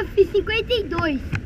eu fiz 52.